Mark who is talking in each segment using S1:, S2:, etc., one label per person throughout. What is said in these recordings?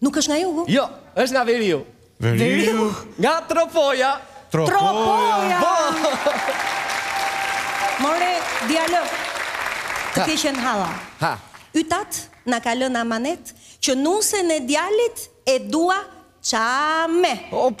S1: Nuk është nga jugu? Jo, është nga veriu.
S2: Veriu?
S1: Nga Tropoja.
S3: Tropoja!
S1: Po!
S3: More, djalë, të keqen hala.
S1: Ha.
S3: Yt at na ka lënë amanet, që nusen e djalit e dua çame.
S1: Op!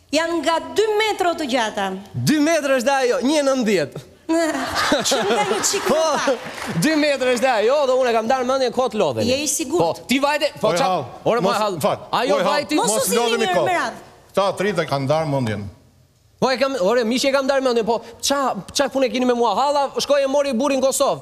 S1: Janë nga dy metro të
S2: gjata. Dy metër është
S1: dhe ajo,
S3: një e nëntëdhjetë. Që nga një
S1: çik
S3: më pak.
S1: Po, dy metër është dhe ajo dhe unë e kam ndarë mendjen kot lodheni.
S3: Je i sigurt?
S1: Po, ti vajte, po
S2: ça,
S1: ore moj
S2: hallë,
S1: ajo vajti.
S3: Mos u zini
S2: njëri
S3: me radhë.
S2: Këta tri të kanë ndarë mendjen.
S1: Po e kam, ore miq e kam ndarë mendjen, po ça, ça punë keni me mua, halla shkoi e mori burrin
S3: në
S2: Kosovë.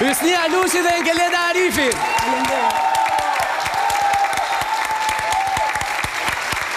S1: Hysni Alushi dhe Enkeleda Arifi!
S3: Faleminderit!